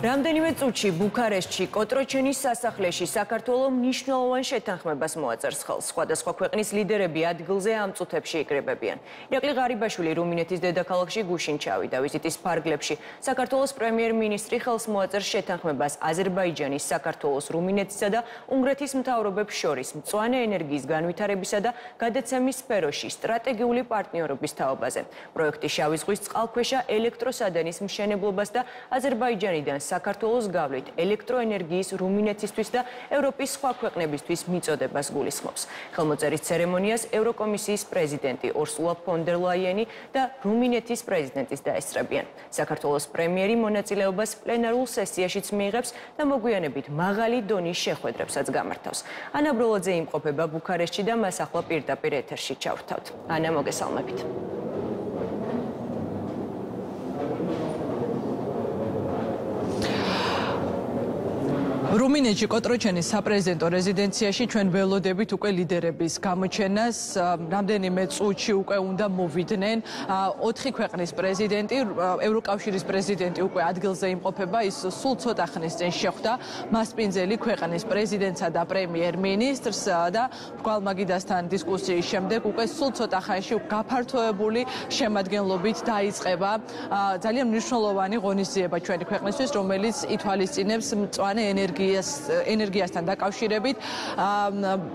რამდენიმე წუთში ბუქარესტში კოტროჩენის სასახლეში საქართველოს მნიშვნელოვან შეთანხმებას მოაწერს ხელს. სხვადასხვა ქვეყნის ლიდერები ადგილზე ამ წუთებში იკრებებიან. ირაკლი ღარიბაშვილი რუმინეთის დედაქალაქში გუშინ ჩავიდა ვიზიტის ფარგლებში. საქართველოს პრემიერ-მინისტრი ხელს მოაწერს შეთანხმებას აზერბაიჯანის, საქართველოს, რუმინეთისა და უნგრეთის მთავრობებს შორის მწვანე ენერგიის განვითარებისა და გადაცემის სფეროში სტრატეგიული პარტნიორობის თაობაზე. პროექტი შავი ზღვის წყალქვეშა ელექტროსადენის მშენებლობას და აზერბაიჯანიდან საქართველოს გავლით ელექტროენერგიის რუმინეთისთვის და ევროპის სხვა ქვეყნებისთვის მიწოდებას გულისხმობს. ხელმოწერის ცერემონიას ევროკომისიის პრეზიდენტი ორსულა ფონ დერ ლაიენი და რუმინეთის პრეზიდენტის დაესწრებიან. საქართველოს პრემიერი მონაწილეობას პლენარულ სესიაშიც მიიღებს და მოგვიანებით მაღალი დონის შეხვედრებსაც გამართავს. ანა ბროლაძე იმყოფება ბუქარესტში და მას ახლა პირდაპირ ეთერში ჩავრთავთ. ანა მოგესალმებით. რუმინეთში კოტროჩენის საპრეზიდენტო რეზიდენციაში ჩვენ ველოდებით უკვე ლიდერების გამოჩენას. რამდენიმე წუთში უკვე უნდა მოვიდნენ. ოთხი ქვეყნის პრეზიდენტი, ევროკავშირის პრეზიდენტი უკვე ადგილზე იმყოფება. ის სულ ცოტა ხნის წინ შეხვდა მასპინძელი ქვეყნის პრეზიდენტსა და პრემიერ-მინისტრს და გვალმაგიდასთან დისკუსიის შემდეგ უკვე სულ ცოტა ხანში გაფართოებული შემადგენლობით დაიწყება ძალიან მნიშვნელოვანი ღონისძიება ჩვენი ქვეყნისთვის, რომელიც ითვალისწინებს მწვანე ენერგიას ენერგიას ენერგიასთან დაკავშირებით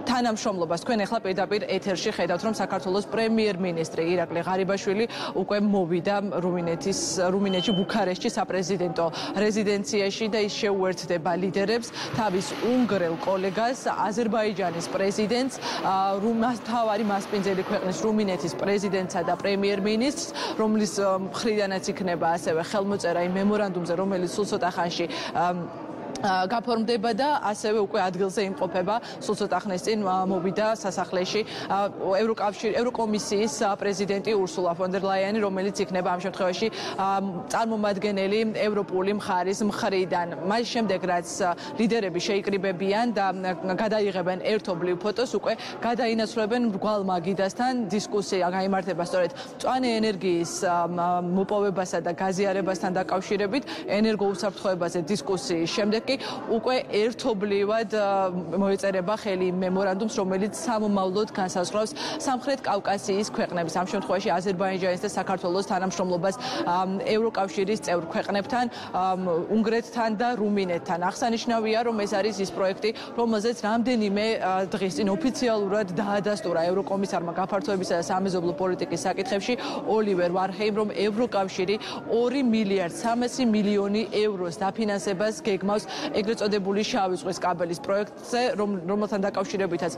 თანამშრომლობას თქვენ ახლა პირდაპირ ეთერში ხედავთ რომ საქართველოს პრემიერ-მინისტრი ირაკლი ღარიბაშვილი უკვე მოვიდა რუმინეთის რუმინეთში ბუქარესტში საპრეზიდენტო რეზიდენციაში და ის შეუერთდება ლიდერებს. თავის უნგრელ კოლეგას აზერბაიჯანის პრეზიდენტს რუმას თავარი მასპინძელი ქვეყნის რუმინეთის პრეზიდენტსა და პრემიერ-მინისტრს რომლის მხრიდანაც იქნება ასევე ხელმოწერა იმ მემორანდუმზე რომელიც სულ ცოტა ხანში გაფორმდება და ასევე უკვე ადგილზე იმყოფება სულ ცოტა ხნის წინ მოვიდა სასახლეში. ევროკავშირი ევროკომისიის პრეზიდენტი ურსულა ფონ დერ ლაიანი რომელიც იქნება ამ შემთხვევაში წარმომადგენელი ევროპული მხარის მხრიდან. მას შემდეგ რაც ლიდერები შეიკრიბებიან და გადაიღებენ ერთობლივ ფოტოს უკვე გადაინაცვლებენ მრგვალ მაგიდასთან დისკუსია გამართება სწორედ წვანე ენერგიის მოპოვებასა და გაზიარებასთან დაკავშირებით ენერგოუსაფრთხოებაზე დისკუსიის შემდეგ კი უკვე ერთობლივად მოეწერება ხელი მემორანდუმს, რომელიც სამომავლოდ განსაზღვრავს სამხრეთ კავკასიის ქვეყნების, ამ შემთხვევაში აზერბაიჯანის და საქართველოს თანამშრომლობას ევროკავშირის წევრ ქვეყნებთან, უნგრეთთან და რუმინეთთან. აღსანიშნავია, რომ ეს არის ის პროექტი, რომელზეც რამდენიმე დღის წინ ოფიციალურად დაადასტურა ევროკომისარმა გაფართოებისა და სამეზობლო პოლიტიკის საკითხებში ოლივერ ვარჰეიმ, რომ ევროკავშირი 2 მილიარდ 300 მილიონი ევროს დაფინანსებას გეგმავს ეგრეთ წოდებული შავი ზღვის კაბელის პროექტზე, რომელთან დაკავშირებითაც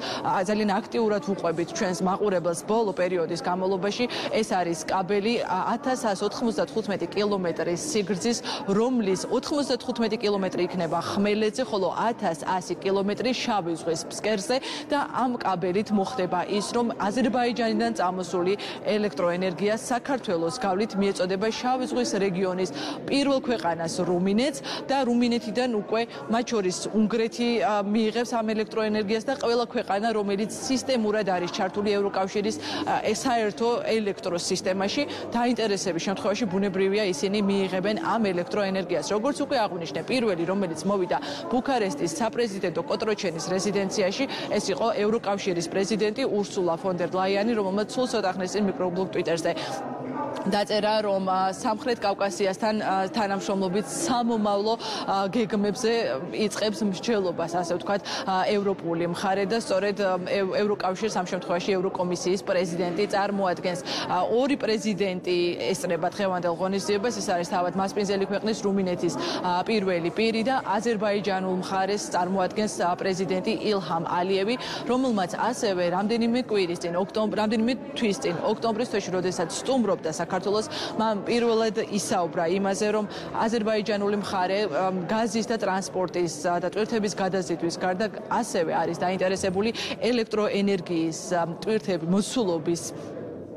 ძალიან აქტიურად ვუყვებით ჩვენს მაყურებელს ბოლო პერიოდის განმავლობაში. ეს არის კაბელი 1195 კილომეტრის სიგრძის, რომლის 95 კილომეტრი იქნება ხმელეთზე, ხოლო 1100 კილომეტრი შავი ზღვის ფსკერზე და ამ კაბელით მოხდება ის, რომ აზერბაიჯანიდან წამოსული ელექტროენერგია საქართველოს გავლით მიეწოდება შავი ზღვის რეგიონის პირველ ქვეყანას რუმინეთს და რუმინეთიდან უკვე მათ შორის უნგრეთი მიიღებს ამ ელექტროენერგიას და ყველა ქვეყანა რომელიც სისტემურად არის ჩართული ევროკავშირის საერთო ელექტროსისტემაში დაინტერესების შემთხვევაში ბუნებრივია ისინი მიიღებენ ამ ელექტროენერგიას. როგორც უკვე აღვნიშნე პირველი რომელიც მოვიდა ბუქარესტის საპრეზიდენტო კოტროჩენის რეზიდენციაში ეს იყო ევროკავშირის პრეზიდენტი ურსულა ფონ დერ ლაიანი რომელმაც სულ ცოტა ხნის წინ მიკრობლოგ ტვიტერზე დაწერა რომ სამხრეთ კავკასიასთან თანამშრომლობით სამომავლო გეგმებზე იწებს მსჯელობას ასე ვთქვათ ევროპული მხარე და სწორედ ევროკავშირს ამ შემთხვევაში ევროკომისიის პრეზიდენტი წარმოადგენს. ორი პრეზიდენტი ესწრება დღევანდელ ღონისძიებას ეს არის თავად მასპინძელი ქვეყნის რუმინეთის პირველი პირი და აზერბაიჯანულ მხარეს წარმოადგენს პრეზიდენტი ილჰამ ალიევი რომელმაც ასევე რამდენიმე კვირის წინ ოქტომბრი რამდენიმე თვის წინ ოქტომბრის თვეში როდესაც სტუმრობდა საქართველოს მან პირველად ისაუბრა იმაზე რომ აზერბაიჯანული მხარე გაზის და ტრანსპორტის და ტვირთების გადაზიდვის გარდა ასევე არის დაინტერესებული ელექტროენერგიის ტვირთების მოსულობის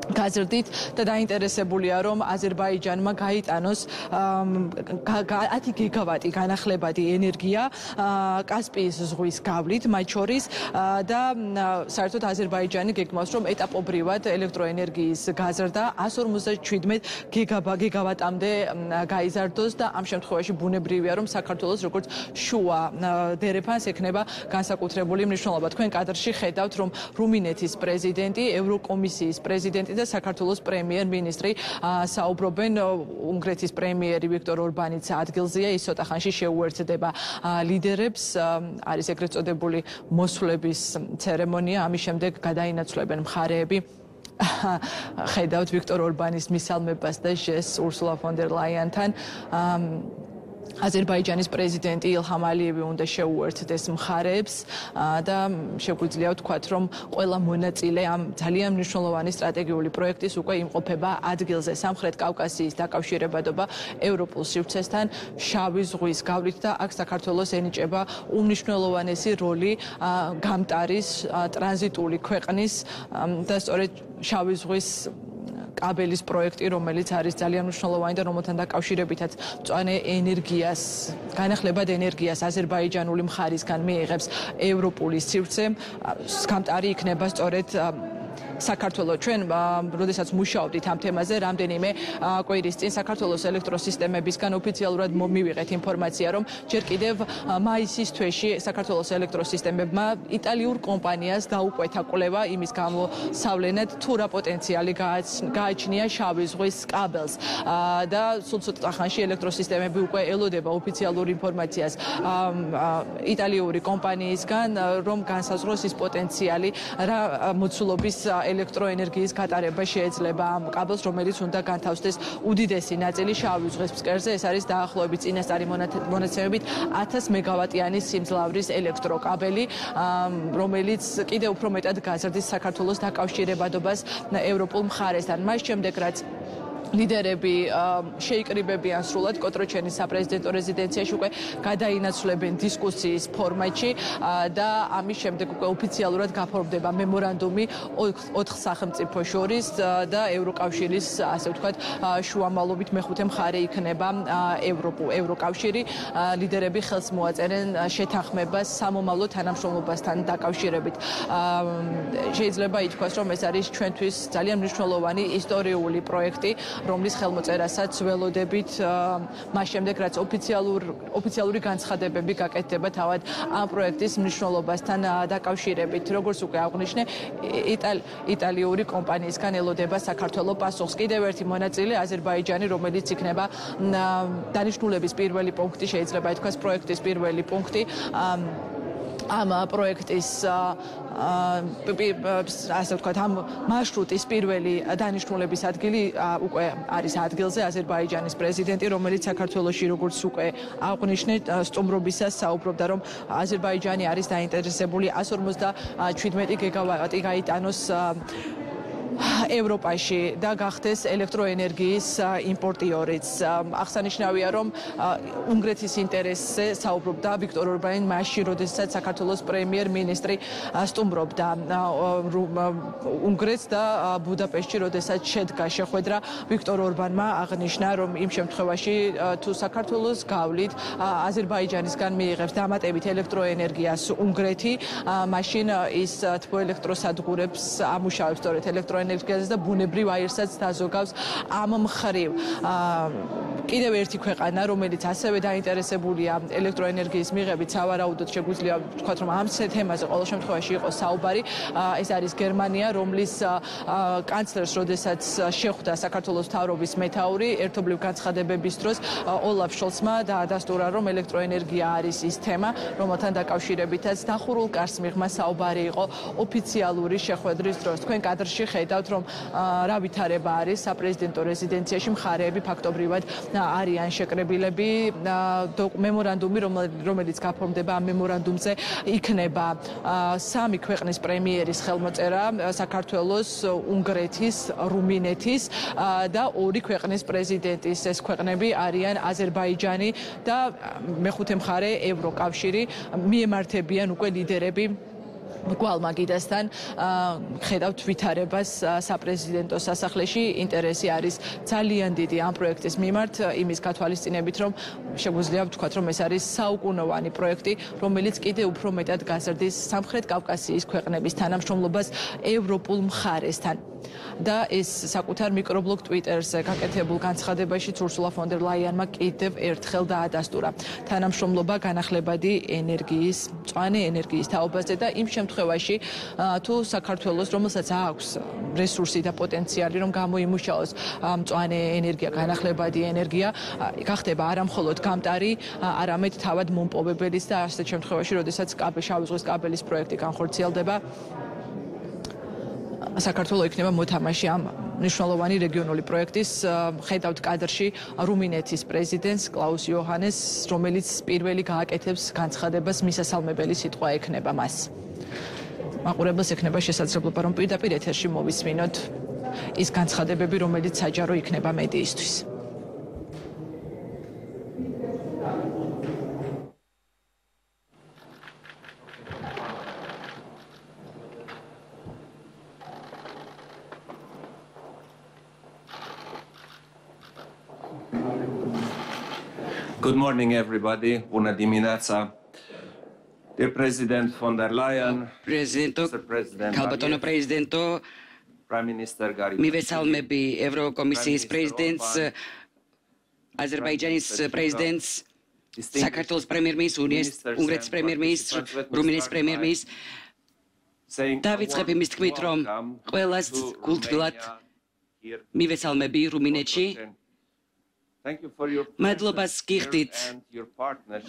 გაზრდით და დაინტერესებულია რომ აზერბაიჯანმა გაიტანოს 10 გიგავატი განახლებადი ენერგია კასპიის ზღვის გავლით მათ შორის და საერთოდ აზერბაიჯანი გეგმავს რომ ეტაპობრივად ელექტროენერგიის გაზრდა 157 გიგავატამდე გაიზარდოს და ამ შემთხვევაში ბუნებრივია რომ საქართველოს როგორც შუა დერეფანს ექნება განსაკუთრებული მნიშვნელობა. თქვენ კადრში ხედავთ რომ რუმინეთის პრეზიდენტი ევროკომისიის პრეზიდენტი და საქართველოს პრემიერ-მინისტრი საუბრობენ უნგრეთის პრემიერი ვიქტორ ორბანიც ადგილზეა ის ცოტა ხანში შეუერთდება ლიდერებს არის ეგრეთ წოდებული მოსვლების ცერემონია ამის შემდეგ გადაინაცვლებენ მხარეები. ხედავთ ვიქტორ ორბანის მისალმებას და შეს ურსულა ფონ დერ ლაიანთან აზერბაიჯანის პრეზიდენტი ილჰამ ალიევი უნდა შეუერთდეს მხარეებს და შეგვიძლია ვთქვათ, რომ ყველა მონაწილე ამ ძალიან მნიშვნელოვანი სტრატეგიული პროექტის უკვე იმყოფება ადგილზე. სამხრეთ კავკასიის დაკავშირებადობა ევროპულ სივრცესთან, შავი ზღვის გავლით და აქ საქართველოს ენიჭება უმნიშვნელოვანესი როლი გამტარის ტრანზიტული ქვეყნის და სწორედ შავი ზღვის კაბელის პროექტი, რომელიც არის ძალიან მნიშვნელოვანი და რომელთან დაკავშირებითაც მწვანე ენერგიას, განახლებად ენერგიას აზერბაიჯანული მხარისგან მიიღებს ევროპული სივრცე, გამტარი იქნება სწორედ საქართველოს ჩვენ როდესაც მუშაობდით ამ თემაზე რამდენიმე კვირის წინ საქართველოს ელექტროსისტემებისგან ოფიციალურად მომივიღეთ ინფორმაცია რომ ჯერ კიდევ მაისის თვეში საქართველოს ელექტროსისტემებმა იტალიურ კომპანიას დაუკვეთა კვლევა იმის გამოსავლენად თუ რა პოტენციალი გააჩნია შავი ზღვის კაბელს. და სულ ცოტა ხანში ელექტროსისტემები უკვე ელოდება ოფიციალურ ინფორმაციას იტალიური კომპანიისგან რომ განსაზღვროს ის პოტენციალი რა მოცულობის ელექტროენერგიის გატარება შეიძლება ამ კაბელს, რომელიც უნდა განთავსდეს უდიდესი ნაწილი შავი ზღვის ფსკერზე. ეს არის დაახლოებით წინასწარი მონაცემებით 1000 მეგავატიანი სიმძლავრის ელექტროკაბელი, რომელიც კიდევ უფრო მეტად გაზრდის საქართველოს დაკავშირებადობას ევროპულ მხარესთან. მას შემდეგ რაც ლიდერები შეიკრიბებიან სრულად კოტროჩენის საპრეზიდენტო რეზიდენციაში უკვე გადაინაცვლებენ დისკუსიის ფორმატში და ამის შემდეგ უკვე ოფიციალურად გაფორმდება მემორანდუმი ოთხ სახელმწიფო შორის და ევროკავშირის ასე ვთქვათ შუამავლობით მეხუთე მხარე იქნება ევროპულ ევროკავშირი. ლიდერები ხელს მოაწერენ შეთანხმებას სამომავლო თანამშრომლობასთან დაკავშირებით. შეიძლება ითქვას რომ ეს არის ჩვენთვის ძალიან მნიშვნელოვანი ისტორიული პროექტი რომლის ხელმოწერასაც ველოდებით მას შემდეგ რაც ოფიციალურ ოფიციალური განცხადებები გაკეთდება თავად ამ პროექტის მნიშვნელობასთან დაკავშირებით როგორც უკვე აღნიშნე იტალიური კომპანიისგან ელოდება საქართველოს პასუხს. კიდევ ერთი მონაწილე აზერბაიჯანი რომელიც იქნება დანიშნულების პირველი პუნქტი შეიძლება ითქვას პროექტის პირველი პუნქტი ამ პროექტის ასე ვთქვათ ამ მარშრუტის პირველი დანიშნულების ადგილი უკვე არის ადგილზე აზერბაიჯანის პრეზიდენტი რომელიც საქართველოსში როგორც უკვე აღნიშნე სტუმრობისას საუბრობდა რომ აზერბაიჯანი არის დაინტერესებული 157 გიგავატი გაიტანოს ევროპაში და გახდეს ელექტროენერგიის იმპორტიორიც. აღსანიშნავია, რომ უნგრეთის ინტერესზე საუბრობდა ვიქტორ ორბანი მაშინ, როდესაც საქართველოს პრემიერ-მინისტრი სტუმრობდა უნგრეთს და ბუდაპეშტში, როდესაც შედგა შეხვედრა ვიქტორ ორბანმა აღნიშნა, რომ იმ შემთხვევაში თუ საქართველოს გავლით აზერბაიჯანისგან მიიღებს დამატებით ელექტროენერგიას უნგრეთი, მაშინ ის თბო ელექტროსადგურებს ამუშავებს სწორედ ელექტროენერგიას ენერგიაზე და ბუნებრივ აირსაც დაზოგავს ამ მხრივ. კიდევ ერთი ქვეყანა, რომელიც ასევე დაინტერესებულია ელექტროენერგიის მიღებით, სავარაუდოდ შეგვიძლია ვთქვათ, რომ ამ თემაზე ყოველ შემთხვევაში იყოს საუბარი. ეს არის გერმანია, რომლის კანცლერს, როდესაც შეხვდა საქართველოს თავრობის მეთაური ერთობლივ განცხადებების დროს, ოლაფ შოლცმა დაადასტურა, რომ ელექტროენერგია არის ის თემა, რომელთან დაკავშირებითაც დახურულ კარს მიღმა საუბარი იყო ოფიციალური შეხვედრის დროს. თქვენ კადრში ხედავთ ხედავთ რომ რა ვითარება არის საპრეზიდენტო რეზიდენციაში მხარეები ფაქტობრივად არიან შეკრებილები მემორანდუმი რომელიც გაფორმდება ამ მემორანდუმზე იქნება სამი ქვეყნის პრემიერის ხელმოწერა საქართველოს უნგრეთის რუმინეთის და ორი ქვეყნის პრეზიდენტის. ეს ქვეყნები არიან აზერბაიჯანი და მეხუთე მხარე ევროკავშირი. მიემართებიან უკვე ლიდერები გვალ მაგიდასთან ხედავთ ვითარებას საპრეზიდენტო სასახლეში ინტერესი არის ძალიან დიდი ამ პროექტის მიმართ იმის გათვალისწინებით რომ შეგვიძლია ვთქვათ რომ ეს არის საუკუნოვანი პროექტი რომელიც კიდე უფრო მეტად გაზრდის სამხრეთ კავკასიის ქვეყნების თანამშრომლობას ევროპულ მხარესთან. და ეს საკუთარ მიკრობლოგ ტვიტერზე გაკეთებულ განცხადებაში ცურსულა ფონ დერ ლაიანმა კიდევ ერთხელ დაადასტურა. თანამშრომლობა განახლებადი ენერგიის, მწვანე ენერგიის თაობაზე და იმ შემთხვევაში თუ საქართველოს რომელსაც აქვს რესურსი და პოტენციალი რომ გამოიმუშაოს მწვანე ენერგია, განახლებადი ენერგია, გახდება არამხოლოდ გამტარი, არამედ თავად მომპოვებელის და ასეთ შემთხვევაში, როდესაც კაბელი შავი ზღვის კაბელის პროექტი განხორციელდება საქართველოს იქნება მოთამაშე ამ მნიშვნელოვანი რეგიონული პროექტის ხედავთ კადრში რუმინეთის პრეზიდენტს კლაუს იოჰანეს რომელიც პირველი გააკეთებს განცხადებას მისასალმებელი სიტყვა ექნება მას მაყურებელს ექნება შესაძლებლობა რომ პირდაპირ ეთერში მოვისმინოთ ის განცხადებები რომელიც საჯარო იქნება მედიისთვის Good morning, everybody. Bună dimineața. Dear President von der Leyen, Presidento, Kalbatono Presidento, Prime Minister Gari. მივესალმები ევროკომისიის პრეზიდენტს, აზერბაიჯანის პრეზიდენტს, საქართველოს პრემიერ-მინისტრს, უნგრეთის პრემიერ-მინისტრს, რუმინეთის პრემიერ-მინისტრს. დავიწყებ იმის თქმით, რომ ყველას გულთბილად მივესალმები რუმინეთში. მადლობას გიხდით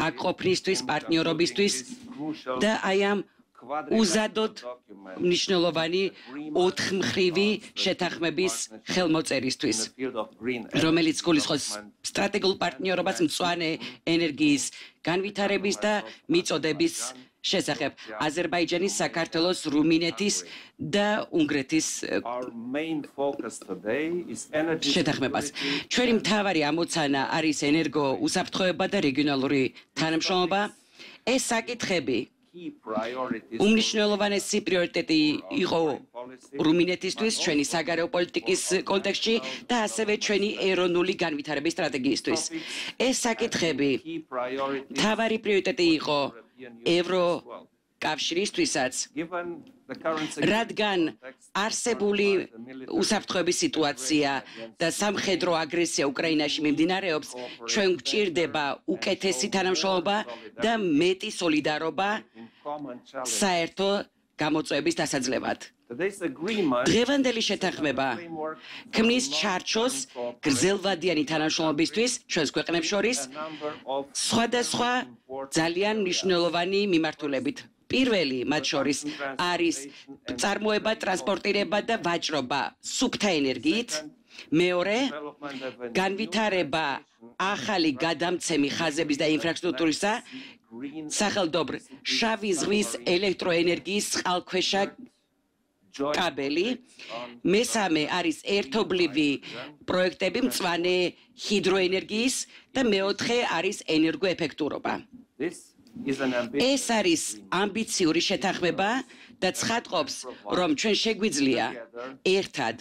აქ ყოფნისთვის, პარტნიორობისთვის და აი ამ უზადოდ მნიშვნელოვანი ოთხმხრივი შეთანხმების ხელმოწერისთვის, რომელიც გულისხმობს სტრატეგიულ პარტნიორობას მწვანე ენერგიის განვითარების და მიწოდების შესახებ აზერბაიჯანის, საქართველოს, რუმინეთის და უნგრეთის შეთანხმებას. ჩვენი მთავარი ამოცანა არის ენერგო უსაფრთხოება და რეგიონალური თანამშრომლობა. ეს საკითხები უმნიშვნელოვანესი პრიორიტეტი იყო რუმინეთისთვის ჩვენი საგარეო პოლიტიკის კონტექსტში და ასევე ჩვენი ეროვნული განვითარების სტრატეგიისთვის. ეს საკითხები თავარი პრიორიტეტი იყო ევრო კავშირისთვისაც რადგან არსებული უსაფრთხოების სიტუაცია და სამხედრო აგრესია უკრაინაში მიმდინარეობს ჩვენ გვჭირდება უკეთესი თანამშრომლობა და მეტი სოლიდარობა საერთო გამოწვევების დასაძლევად დღევანდელი შეთანხმება ქმნის ჩარჩოს გრძელვადიანი თანამშრომლობისთვის ჩვენს ქვეყნებს შორის სხვადასხვა ძალიან მნიშვნელოვანი მიმართულებით. პირველი მათ შორის არის წარმოება, ტრანსპორტირება და ვაჭრობა სუფთა ენერგიით. მეორე განვითარება ახალი გადამცემი ხაზების და ინფრასტრუქტურისა სახელდობ შავი ზღვის ელექტროენერგიის წყალქვეშა კაბელი მესამე არის ერთობლივი პროექტები მწვანე ჰიდროენერგიის და მეოთხე არის ენერგოეფექტურობა. ეს არის ამბიციური შეთანხმება და ცხადყოფს რომ ჩვენ შეგვიძლია ერთად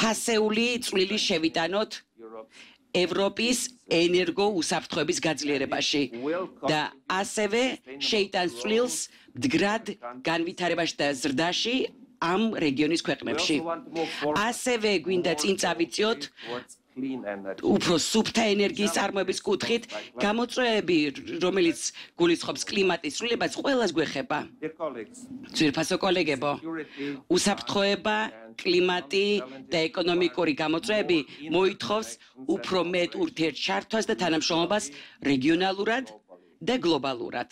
ფასეული წვლილი შევიტანოთ ევროპის ენერგო უსაფრთხოების გაძლიერებაში და ასევე შეიტანს წვლილს მდგრად განვითარებაში და ზრდაში ამ რეგიონის ქვეყნებში. ასევე გვინდა წინ წავიწიოთ უფრო სუფთა ენერგიის წარმოების კუთხით გამოწვევები, რომელიც გულისხმობს კლიმატის სრულებას, ყველას გვეხება. ძირფასო კოლეგებო, უსაფრთხოება, კლიმატი და ეკონომიკური გამოწვევები მოითხოვს უფრო მეტ ურთიერთჩართვას და თანამშრომლობას რეგიონალურად და გლობალურად.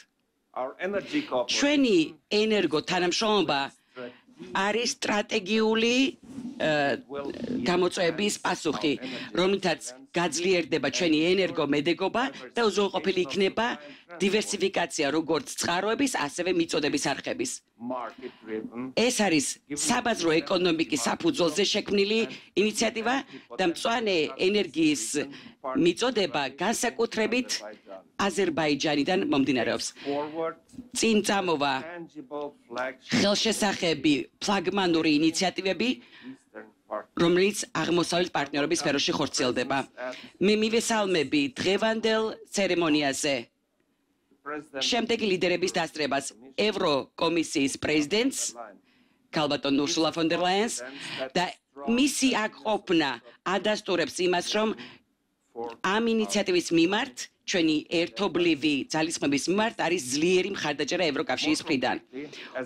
ჩვენი ენერგო თანამშრომლობა არის სტრატეგიული გამოწვევების პასუხი, რომლითაც გაძლიერდება ჩვენი ენერგომედეგობა და უზრუნველყოფილი იქნება დივერსიფიკაცია როგორც წყაროების, ასევე მიწოდების არხების. ეს არის საბაზრო ეკონომიკის საფუძველზე შექმნილი ინიციატივა და მწვანე ენერგიის მიწოდება განსაკუთრებით აზერბაიჯანიდან მომდინარეობს. წინ წამოვა ხელშესახები ფლაგმანური ინიციატივები რომელიც აღმოსავლეთ პარტნიორობის სფეროში ხორციელდება. მე მივესალმები დღევანდელ ცერემონიაზე შემდეგი ლიდერების დასწრებას ევროკომისიის პრეზიდენტს კალბატონ ურსულა ფონ დერ ლაიენს და მისი აკოფნა ადასტურებს იმას რომ ამ ინიციატივის მიმართ ჩვენი ერთობლივი ძალისხმების მიმართ არის ძლიერი მხარდაჭერა ევროკავშირის მხრიდან.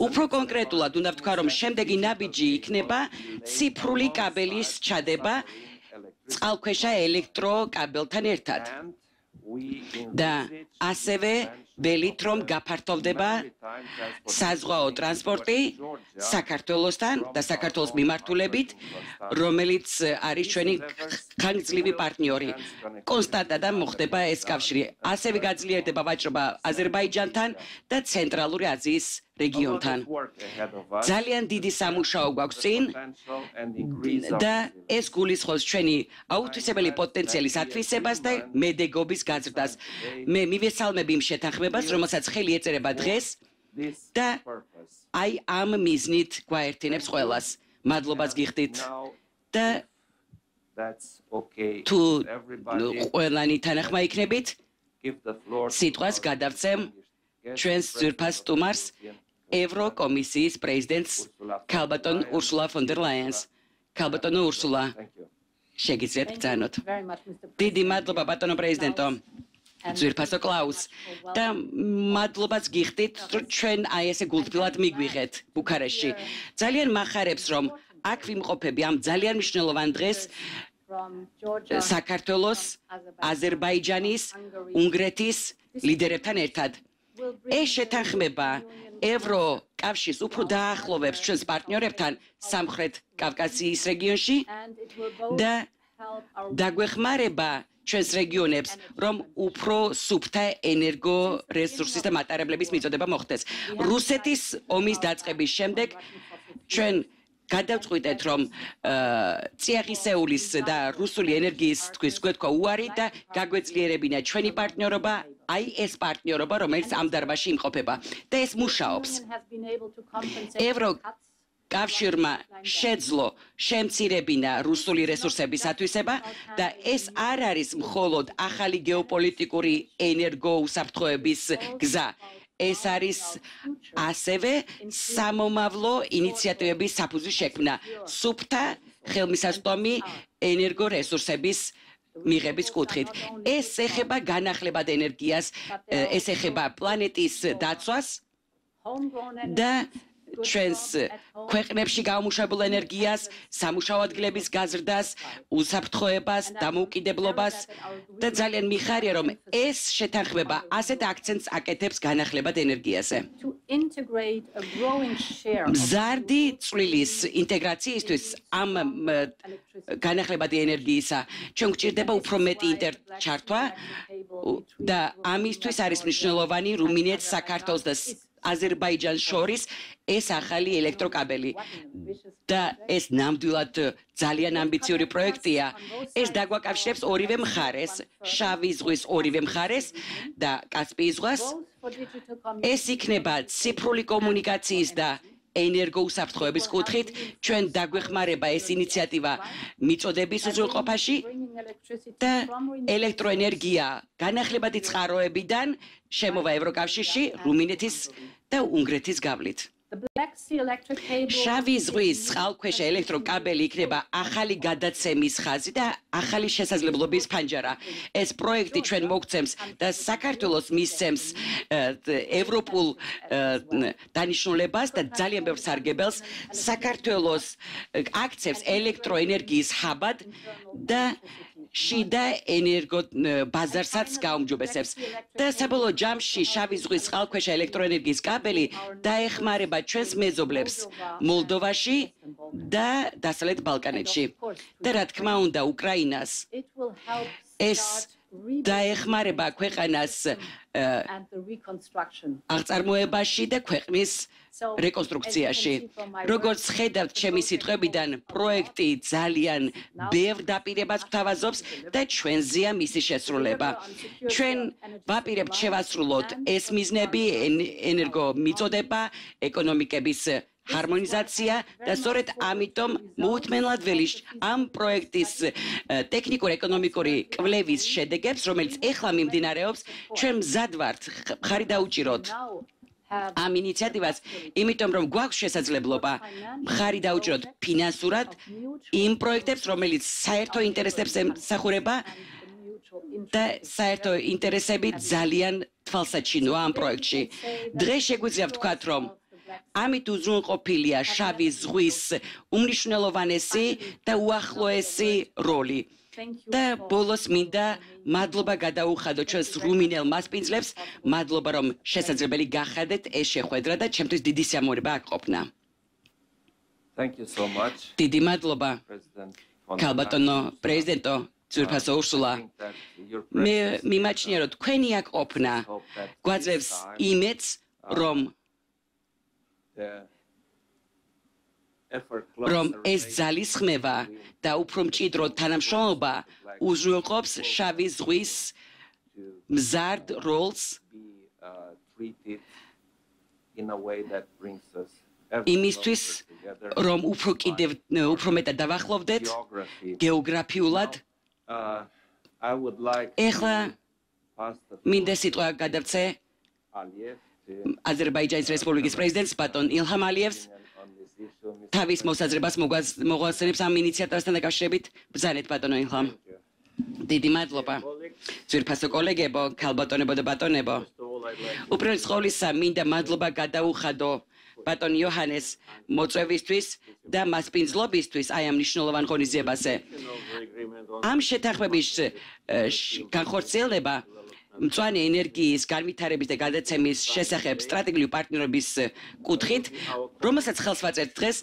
უფრო კონკრეტულად უნდა ვთქვა, რომ შემდეგი ნაბიჯი იქნება ციფრული კაბელის ჩადება წყალქვეშა ელექტროკაბელთან ერთად. და ასევე ბელით რომ გაფართოვდება საზღვაო ტრანსპორტი საქართველოსთან და საქართველოს მიმართულებით, რომელიც არის ჩვენი ხანგრძლივი პარტნიორი. კონსტანტად მოხდება ეს კავშირი. ასევე გაძლიერდება ვაჭრობა აზერბაიჯანთან და ცენტრალური აზიის რეგიონთან. ძალიან დიდი სამუშაო გვაქვს წინ და ეს გულისხმობს ჩვენი აუთვისებელი პოტენციალის ათვისებას და მედეგობის გაზრდას. მე მივესალმები იმ შეთანხმებას, რომელსაც ხელი ეწერება დღეს და აი ამ მიზნით გვაერთინებს ყველას. მადლობას გიხდით და თუ ყველანი თანახმა იქნებით სიტყვას გადავცემ ჩვენს ძვირფას სტუმარს ევროკომისიის პრეზიდენტს კალბატონ ურსულა ფონ დერ ლაიენს. კალბატონო ურსულა. შეგიძლიათ ბრძანოთ. დიდი მადლობა ბატონო პრეზიდენტო. ძვირფასო კლაუს და მადლობას გიხდით რომ ჩვენ აი ესე გულთბილად მიგვიღეთ ბუქარესტში. ძალიან מחარებს რომ აქ ვიმყოფები ამ ძალიან მნიშვნელოვან დღეს საქართველოს, აზერბაიჯანის, უნგრეთის ლიდერებთან ერთად. ეს შეთანხმება ევროკავშირს უფრო დაახლოვებს ჩვენს პარტნიორებთან სამხრეთ კავკასიის რეგიონში და დაგვეხმარება ჩვენს რეგიონებს, რომ უფრო სუფთა ენერგო რესურსის და მატარებლების მიწოდება მოხდეს. რუსეთის ომის დაწყების შემდეგ ჩვენ გადავწყვიტეთ რომ ციაღისეულის და რუსული ენერგიის თქვის გვეთქვა უარი და გაგვეძლიერებინა ჩვენი პარტნიორობა აი ეს პარტნიორობა რომელიც ამ დარბაზში იმყოფება და ეს მუშაობს ევრო კავშირმა შეძლო შემცირებინა რუსული რესურსების ათვისება და ეს არ არის მხოლოდ ახალი გეოპოლიტიკური ენერგოუსაფრთხოების გზა ეს არის ასევე სამომავლო ინიციატივების საფუძვლის შექმნა სუფთა ხელმისაწვდომი ენერგორესურსების მიღების კუთხით. ეს ეხება განახლებად ენერგიას, ეს ეხება პლანეტის დაცვას და ჩვენს ქვეყნებში გამომუშავებულ ენერგიას, სამუშაო ადგილების გაზრდას, უსაფრთხოებას, დამოუკიდებლობას და ძალიან მიხარია რომ ეს შეთანხმება ასეთ აქცენტს აკეთებს განახლებად ენერგიაზე. ზარდი წვლილის ინტეგრაციისთვის ამ განახლებადი ენერგიისა ჩვენ გვჭირდება უფრო მეტი ინტერჩართვა და ამისთვის არის მნიშვნელოვანი რუმინეთს, საქართველოს და აზერბაიჯანს შორის ეს ახალი ელექტროკაბელი და ეს ნამდვილად ძალიან ამბიციური პროექტია. ეს დაგვაკავშირებს ორივე მხარეს, შავი ზღვის ორივე მხარეს და კასპიის ზღვას. ეს იქნება ციფრული კომუნიკაციის და ენერგოუსაფრთხოების კუთხით ჩვენ დაგვეხმარება ეს ინიციატივა მიწოდების უზრუნყოფაში და ელექტროენერგია განახლებადი წყაროებიდან შემოვა ევროკავშირში რუმინეთის და უნგრეთის გავლით შავი ზღვის წყალქვეშა ელექტროკაბელი იქნება ახალი გადაცემის ხაზი და ახალი შესაძლებლობის ფანჯარა. ეს პროექტი ჩვენ მოგცემს და საქართველოს მისცემს ევროპულ დანიშნულებას და ძალიან ბევრ სარგებელს საქართველოს აქცევს ელექტროენერგიის ჰაბად და შიდა ენერგო ბაზარსაც გაუმჯობესებს. და საბოლოო ჯამში შავი ზღვის წყალქვეშა ელექტროენერგიის კაბელი დაეხმარება ჩვენს მეზობლებს მოლდოვაში და დასავლეთ ბალკანეთში. და რა თქმა უნდა უკრაინას ეს დაეხმარება ქვეყანას აღწარმოებაში და ქვეყნის რეკონსტრუქციაში. როგორც ხედავთ ჩემი სიტყვებიდან, პროექტი ძალიან ბევრ დაპირებას გვთავაზობს და ჩვენზეა მისი შესრულება. ჩვენ ვაპირებთ შევასრულოთ ეს მიზნები ენერგო მიწოდება, ეკონომიკების ჰარმონიზაცია და სწორედ ამიტომ მოუთმენლად ველიშ ამ პროექტის ტექნიკურ-ეკონომიკური კვლევის შედეგებს, რომელიც ეხლა მიმდინარეობს, ჩვენ მზად ვართ ხარი დაუჭიროთ. ამ ინიციატივას, იმიტომ რომ გვაქვს შესაძლებლობა ხარი დაუჭიროთ ფინანსურად იმ პროექტებს, რომელიც საერთო ინტერესებს ემსახურება და საერთო ინტერესები ძალიან თვალსაჩინოა ამ პროექტში. დღეს შეგვიძლია ვთქვათ, რომ ამით უზრუნყოფილია შავი ზღვის უმნიშვნელოვანესი და უახლოესი როლი. და ბოლოს მინდა მადლობა გადაუხადო ჩვენს რუმინელ მასპინძლებს, მადლობა რომ შესაძლებელი გახადეთ ეს შეხვედრა და ჩემთვის დიდი სიამოვნება აქ ყოფნა. Thank you so much. დიდი მადლობა. კალბატონო პრეზიდენტო ძურფასო ურსულა. მე მიმაჩნია რომ თქვენი აქ ყოფნა გვაძლევს იმედს რომ რომ ეს ძალისხმევა და უფრო მჭიდრო თანამშრომლობა უზრუნველყოფს შავი ზღვის მზარდ როლს. იმისთვის რომ უფრო კიდევ უფრო მეტად დავახლოვდეთ გეოგრაფიულად. ეხლა მინდა სიტყვა გადავცე აზერბაიჯანის რესპუბლიკის პრეზიდენტს ბატონ ილჰამ ალიევს. თავის მოსაზრებას მოგვასწრებს ამ ინიციატივასთან დაკავშირებით ბრძანეთ ბატონო ილჰამ. დიდი მადლობა. ძვირფასო კოლეგებო ქალბატონებო და ბატონებო. უპირველეს ყოვლისა მინდა მადლობა გადაუხადო ბატონ იოჰანეს მოწვევისთვის და მასპინძლობისთვის აი ამ მნიშვნელოვან ღონისძიებაზე. ამ შეთანხმების განხორციელება მწვანე ენერგიის განვითარების და გადაცემის შესახებ სტრატეგიული პარტნიორობის კუთხით, რომელსაც ხელს ვაწერთ დღეს,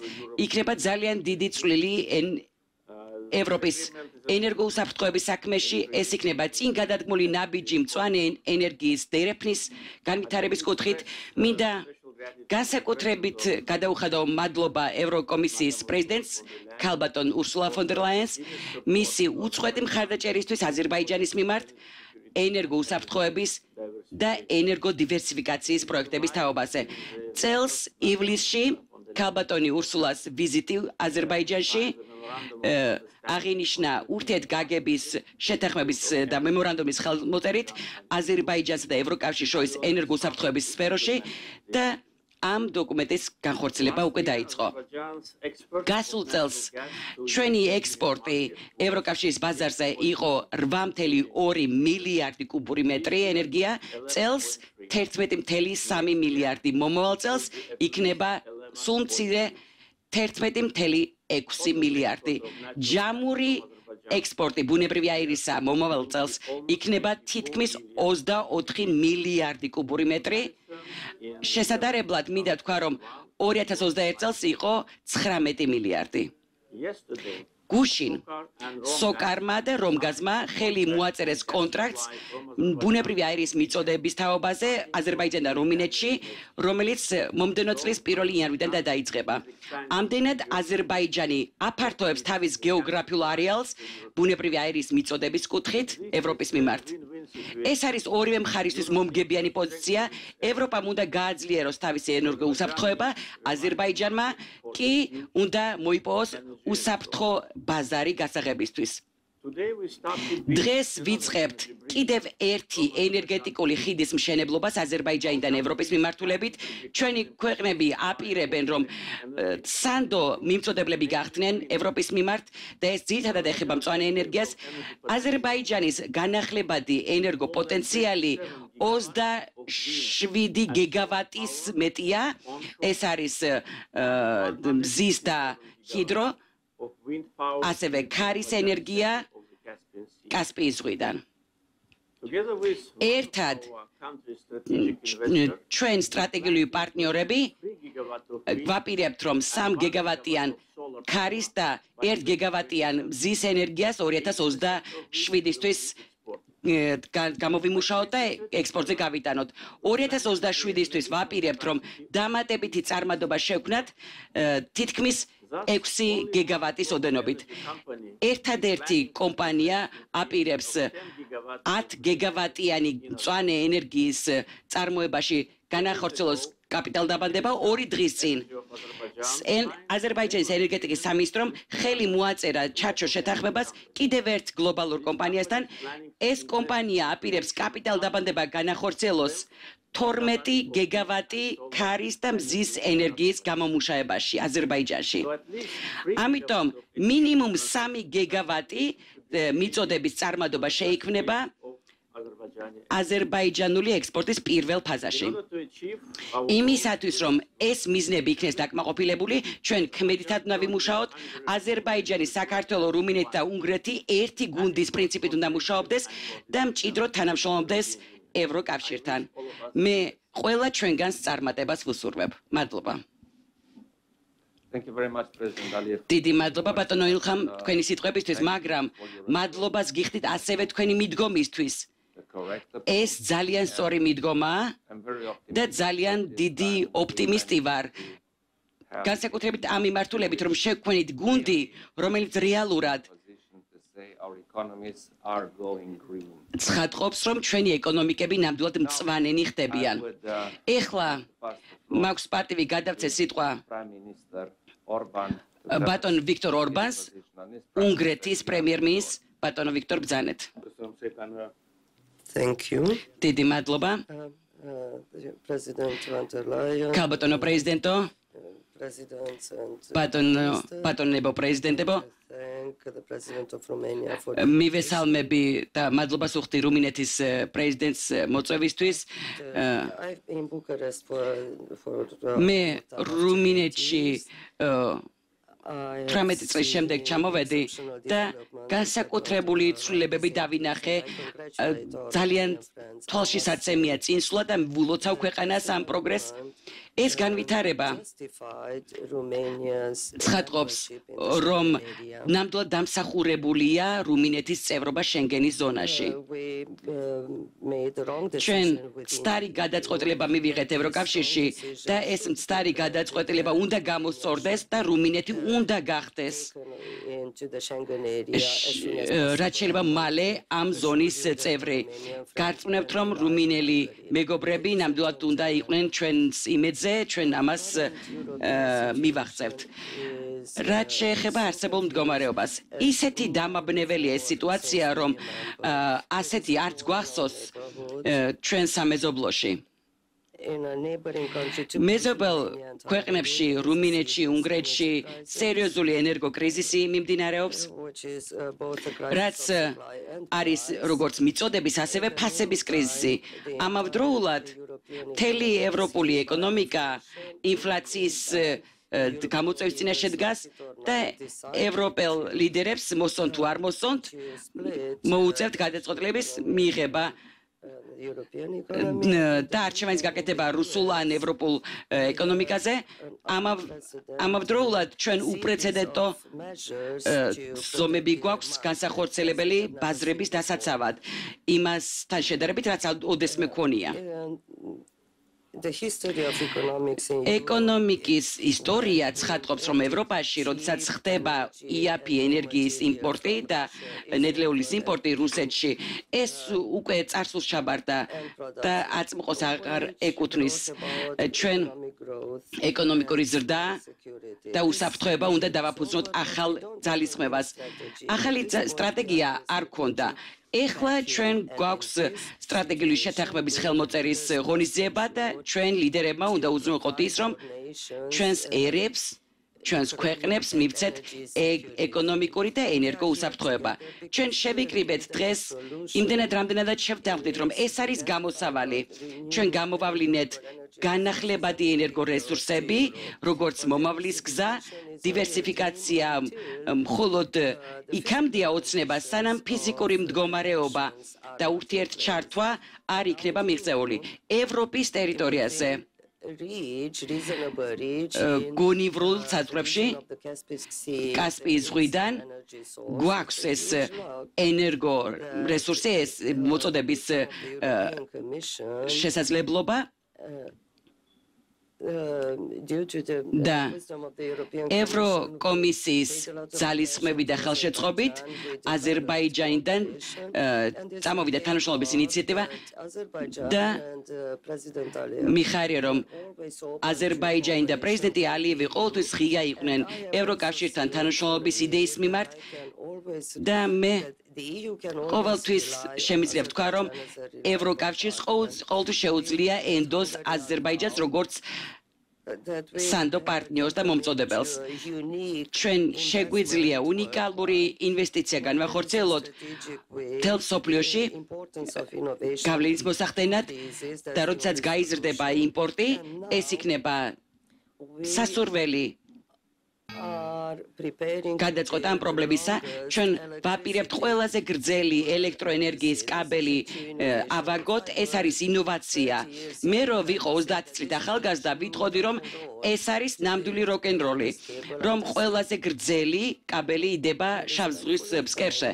იქნება ძალიან დიდი წვლილი ევროპის ენერგოუსაფრთხოების საქმეში, ეს იქნება წინ გადადგმული ნაბიჯი მწვანე ენერგიის დერეფნის განვითარების კუთხით. მინდა განსაკუთრებით გადაუხადო მადლობა ევროკომისიის პრეზიდენტს ქალბატონ ურსულა ფონ დერ ლაიენს მისი უცხოეთი მხარდაჭერისთვის აზერბაიჯანის მიმართ ენერგოუსაფრთხოების და ენერგოდივერსიფიკაციის პროექტების თაობაზე. წელს ივლისში კალბატონი ურსულას ვიზიტი აზერბაიჯანში აღინიშნა ურთიერთგაგების შეთანხმების და მემორანდუმის ხელმოწერით აზერბაიჯანსა და ევროკავშირის შორის ენერგოუსაფრთხოების სფეროში და ამ დოკუმენტის განხორციელება უკვე დაიწყო. გასულ წელს ჩვენი ექსპორტი ევროკავშირის ბაზარზე იყო 8.2 მილიარდი კუბური მეტრი ენერგია, წელს 11.3 მილიარდი. მომავალ წელს იქნება სულ მცირე 11.6 მილიარდი. ჯამური ექსპორტი ბუნებრივი აირისა მომავალ წელს იქნება თითქმის 24 მილიარდი კუბური მეტრი. შესაძლებლად მინდა თქვა რომ 2021 წელს იყო 19 მილიარდი. გუშინ სოკარმა და რომგაზმა ხელი მოაწერეს კონტრაქტს ბუნებრივი აირის მიწოდების თაობაზე აზერბაიჯანსა და რუმინეთში, რომელიც მომდენო წლის 1 იანვრიდან დაიწყება. ამდენად აზერბაიჯანი აფართოებს თავის გეოგრაფიულ არეალს ბუნებრივი აირის მიწოდების კუთხით ევროპის მიმართ. ეს არის ორივე მხარისთვის მომგებიანი პოზიცია. ევროპამ უნდა გააძლიეროს თავისი ენერგო უსაფრთხოება, აზერბაიჯანმა კი უნდა მოიპოვოს უსაფრთხო ბაზარი გასაღებისთვის. დღეს ვიწყებთ კიდევ ერთი ენერგეტიკული ხიდის მშენებლობას აზერბაიჯანიდან ევროპის მიმართულებით. ჩვენი ქვეყნები აპირებენ, რომ სანდო მიმწოდებლები გახდნენ ევროპის მიმართ და ეს ძირითადად ეხება მწვანე ენერგიას. აზერბაიჯანის განახლებადი ენერგოპოტენციალი 27 გიგავატის მეტია. ეს არის მზის და ჰიდრო ასევე ქარის ენერგია კასპიის ზღვიდან. ერთად ჩვენ სტრატეგიული პარტნიორები ვაპირებთ რომ 3 გიგავატიან ქარის და 1 გიგავატიან მზის ენერგიას 2027-ისთვის გამოვიმუშაოთ და ექსპორტზე გავიტანოთ. 2027-ისთვის ვაპირებთ რომ დამატებითი წარმადობა შევქნათ თითქმის 6 გიგავატის ოდენობით. ერთადერთი კომპანია აპირებს 10 გიგავატიანი მწვანე ენერგიის წარმოებაში განახორციელოს კაპიტალდაბანდება 2 დღის წინ. აზერბაიჯანის ენერგეტიკის სამინისტრომ ხელი მოაწერა ჩარჩო შეთანხმებას კიდევ ერთ გლობალურ კომპანიასთან. ეს კომპანია აპირებს კაპიტალდაბანდება განახორციელოს 12 გიგავატი ქარის და მზის ენერგიის გამომუშავებაში აზერბაიჯანში. ამიტომ მინიმუმ 3 გიგავატი მიწოდების წარმადობა შეიქმნება აზერბაიჯანული ექსპორტის პირველ ფაზაში. იმისათვის რომ ეს მიზნები იქნეს დაკმაყოფილებული, ჩვენ ქმედითად უნდა ვიმუშაოთ. აზერბაიჯანი, საქართველო, რუმინეთი და უნგრეთი ერთი გუნდის პრინციპით უნდა მუშაობდეს და მჭიდროდ თანამშრომლობდეს ევროკავშირთან. მე ყველა ჩვენგანს წარმატებას ვუსურვებ. მადლობა. Thank you very much President Aliyev. დიდი მადლობა ბატონო ილხამ თქვენი სიტყვებისთვის, მაგრამ მადლობას გიხდით ასევე თქვენი მიდგომისთვის. ეს ძალიან სწორი მიდგომაა და ძალიან დიდი ოპტიმისტი ვარ. განსაკუთრებით ამ მიმართულებით, რომ შეგვქონით გუნდი, რომელიც რეალურად ცხადყოფს, რომ ჩვენი ეკონომიკები ნამდვილად მწვანენი ხდებიან. ეხლა მაქვს პარტივი გადავწე სიტყვა ბატონ ვიქტორ ორბანს, უნგრეთის პრემიერ-მინისტრ ბატონ ვიქტორ ბძანეთ. Thank you. დიდი მადლობა. President van der Leyen. კაბატონო პრეზიდენტო. Ბატონო ბატონებო პრეზიდენტებო. for მივესალმები და მადლობას ვუხდი რუმინეთის პრეზიდენტს მოწვევისთვის. For for მე რუმინეთში 18 წლის შემდეგ ჩამოვედი და განსაკუთრებული ცვლილებები დავინახე. ძალიან თვალშისაცემია წინსვლა და ვულოცავ ქვეყანას ამ პროგრესს ეს განვითარება ცხადყოფს რომ ნამდვილად დამსახურებულია რუმინეთის წევრობა შენგენის ზონაში. ჩვენ სტარი გადაწყვეტილება მივიღეთ ევროკავშირში და ეს სტარი გადაწყვეტილება უნდა გამოსწორდეს და რუმინეთი უნდა გახდეს. რაც შეიძლება მალე ამ ზონის წევრი. გარწმუნებთ რომ რუმინელი მეგობრები ნამდვილად უნდა იყვნენ ჩვენს იმედზე ზე ჩვენ ამას მივახცევთ. რაც შეეხება არსებულ მდგომარეობას, ისეთი დამაბნეველია ეს სიტუაცია, რომ ასეთი არც გვახსოვს ჩვენ სამეზობლოში. მეზობელ ქვეყნებში, რუმინეთში, უნგრეთში სერიოზული ენერგოკრიზისი მიმდინარეობს. რაც არის როგორც მიწოდების, ასევე ფასების კრიზისი. ამავდროულად მთელი ევროპული ეკონომიკა ინფლაციის გამოწვევის წინაშე დგას და ევროპელ ლიდერებს მოსონ თუ არ მოსონ მოუწევთ გადაწყვეტილების მიღება. და არჩევანის გაკეთება რუსულ ან ევროპულ ეკონომიკაზე. ამავ ამავდროულად ჩვენ უპრეცედენტო ზომები გვაქვს განსახორციელებელი ბაზრების დასაცავად იმასთან შედარებით რაც ოდესმე ქონია ეკონომიკის ისტორია ცხადყოფს, რომ ევროპაში, როდესაც ხდება იაფი ენერგიის იმპორტი და ნედლეულის იმპორტი რუსეთში, ეს უკვე წარსულს ჩაბარდა და აწმყოს აღარ ეკუთვნის ჩვენ ეკონომიკური ზრდა და უსაფრთხოება უნდა დავაფუძნოთ ახალ ძალისხმევას. ახალი სტრატეგია არ ქონდა. ეხლა ჩვენ გვაქვს სტრატეგიული შეთანხმების ხელმოწერის ღონისძიება და ჩვენ ლიდერებმა უნდა უზრუნველყოთ ის რომ ჩვენს ერებს ჩვენს ქვეყნებს მივცეთ ეკონომიკური და ენერგო უსაფრთხოება. ჩვენ შევიკრიბეთ დღეს იმდენად რამდენადაც შევდავდით რომ ეს არის გამოსავალი. ჩვენ გამოვავლინეთ განახლებადი ენერგორესურსები, როგორც მომავლის გზა, დივერსიფიკაცია მხოლოდ იქამდეა ოცნება, სანამ ფიზიკური მდგომარეობა და ურთიერთჩართვა არ იქნება მიღწეული ევროპის ტერიტორიაზე. გონივრულ საზღვრებში კასპიის ზღვიდან გვაქვს ეს ენერგო რესურსი ეს მოწოდების შესაძლებლობა და ევროკომისიის ძალისხმევი და ხელშეწყობით აზერბაიჯანიდან წამოვიდა თანამშრომლობის ინიციატივა და მიხარია რომ აზერბაიჯანი და პრეზიდენტი ალიევი ყოველთვის ღია იყვნენ ევროკავშირთან თანამშრომლობის იდეის მიმართ და მე ყოველთვის შემიძლია ვთქვა რომ ევროკავშირს ყოველთვის შეუძლია ენდოს აზერბაიჯანს როგორც სანდო პარტნიორს და მომწოდებელს. ჩვენ შეგვიძლია უნიკალური ინვესტიცია განვახორციელოთ თელ სოფლიოში გავლენის მოსახდენად და როდესაც გაიზრდება იმპორტი, ეს იქნება სასურველი გადაწყვეტა ამ პრობლემისა. ჩვენ ვაპირებთ ყველაზე გრძელი ელექტროენერგიის კაბელი ავაგოთ. ეს არის ინოვაცია. მე რო ვიყო 30 წლით ახალგაზრდა ვიტყოდი რომ ეს არის ნამდვილი როკენროლი რომ ყველაზე გრძელი კაბელი იდება შავ ზღვის ფსკერში